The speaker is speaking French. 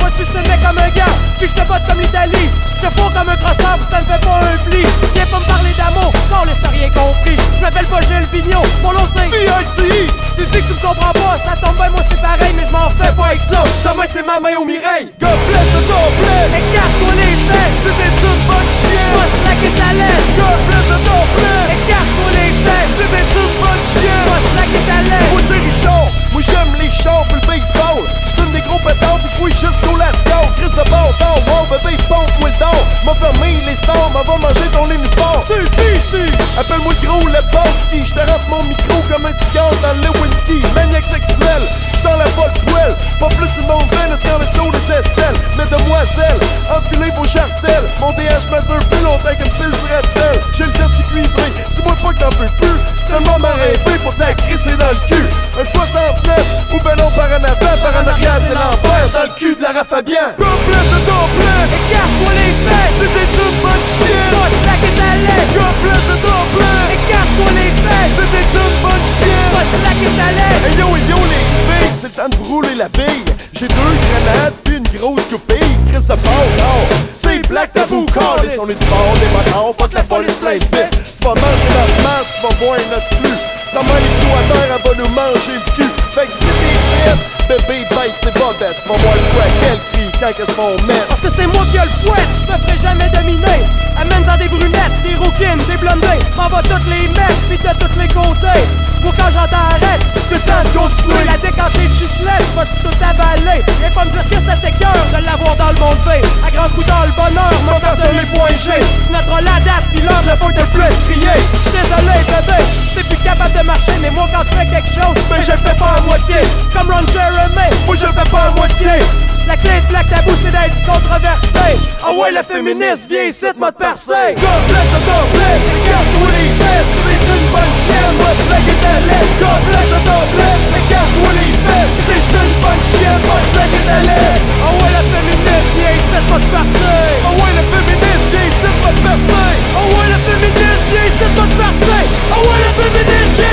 moi tu te mets comme un gars, puis je te botte comme l'Italie. Je te comme un croissant, ça ne fait pas un pli. Viens pas me parler d'amour, quand laisse rien compris. Je m'appelle pas Gilles Vignon, mon nom c'est VITI. Tu dis que tu me comprends pas, ça tombe bien, moi c'est pareil, mais je m'en fais pas avec ça. moi c'est ma main au mireille. God bless the God bless. Écarte-toi les fesses, tu fais tout bonne chier. Moi slack et ta laisse. God bless the God bless. Écarte-toi les fesses, tu fais tout bonne chier. Moi slack et ta laisse. Moi t'es les Moi j'aime les chars pour le baseball gros pétards pis j'vois jusqu'au lascar Chris de bâtard, wow bébé pompe-moi le temps M'a fermé les stars, m'en va manger ton uniforme. C'est ici, Appelle-moi le gros le Lebowski J'te rentre mon micro comme un cigare dans le Lewinsky Maniaque sexuel, j'suis dans la folle poêle Pas plus le monde veine, est-ce le saut de celle Mais demoiselle, enfilez vos jartelles Mon DH mesure plus longtemps qu'une pour t'agresser dans le cul. Un 69, ou ben non par en avant, par en arrière c'est l'enfer. Dans le cul de Lara Fabian God bless the God bless écarte-toi les fesses, C'était une bonne chienne. moi slacker ta laisse. God bless the God bless Écarte-toi les fesses, C'était une bonne chienne. moi slacker ta laisse. Hey yo, hey yo les filles, c'est le temps de vous rouler la bille. J'ai deux grenades puis une grosse coupille Chris de Paul, non. C'est Black Tabou, calice On est du bord des motards, fuck la police plein de Tu vas manger notre masse, tu vas voir notre flux Ta main les genoux à terre, elle va nous manger le cul Fait que si t'es prête, bébé baisse tes bobettes Tu vas voir le quoi, quel cri, quand qu'elles se font mettre Parce que c'est moi qui ai le fouet, je me ferai jamais dominer. Amène-en des brunettes, des rouquines, des blondins. M'en va toutes les mettre, pis de tous les côtés. Moi quand j'entends arrête, c'est le temps de continuer. La décantée de chifflet, tu tout avaler. Viens pas me dire que ça t'écœure de l'avoir dans le monde B. À grand coup dans le bonheur, m'en de les points G. Tu noteras la date, pis l'heure, le faut le plus crier de marcher, mais moi quand je fais quelque chose, mais je fais pas à moitié. Comme Ron Jeremy, moi je fais pas à moitié. La clé de Black Tabou, c'est d'être controversé. Ah ouais, le féministe vient ici de mode percé. God bless the God bless, regarde où les fesses, c'est une bonne chienne, moi je fais ta lettre. God bless God bless, regarde où les fesses, c'est une bonne chienne, moi je fais ta lettre. Ah ouais, le féministe vient ici de mode percé. Ah ouais, le féministe vient ici de mode percé. Ah ouais, le féministe vient ici de mode percé. Ah ouais, le féministe